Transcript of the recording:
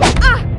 あ。